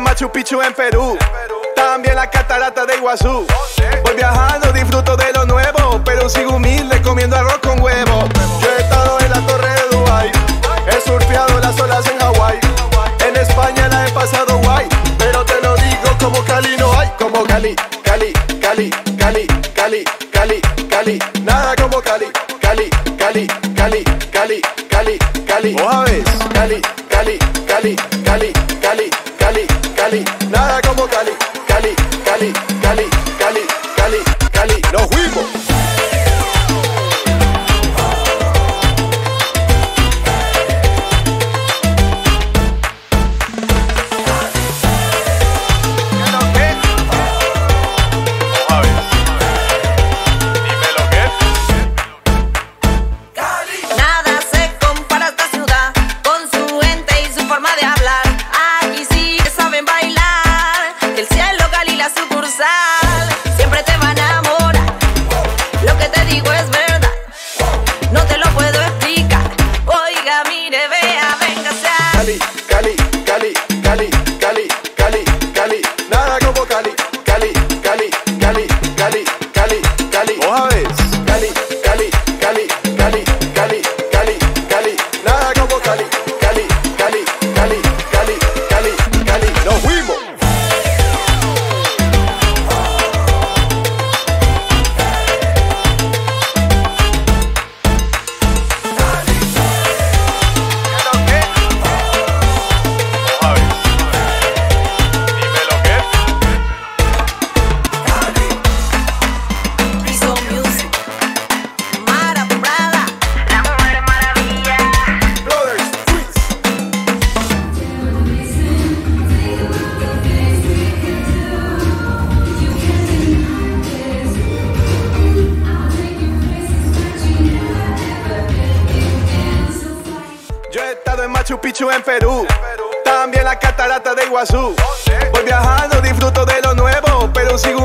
Machu Picchu en Perú. También la catarata de Iguazú. Voy viajando, disfruto de lo nuevo. Pero sigo humilde comiendo arroz con huevo. Yo he estado en la torre de Dubai. He surfeado las olas en Hawái. En España la he pasado guay. Pero te lo digo como Cali no hay. Como Cali, Cali, Cali, Cali, Cali, Cali, Cali. Nada como Cali, Cali, Cali, Cali, Cali, Cali. Cali, Cali, Cali, Cali, Cali, Cali, Machu Picchu en Perú. También la catarata de Iguazú. Voy viajando, disfruto de lo nuevo. Pero sigo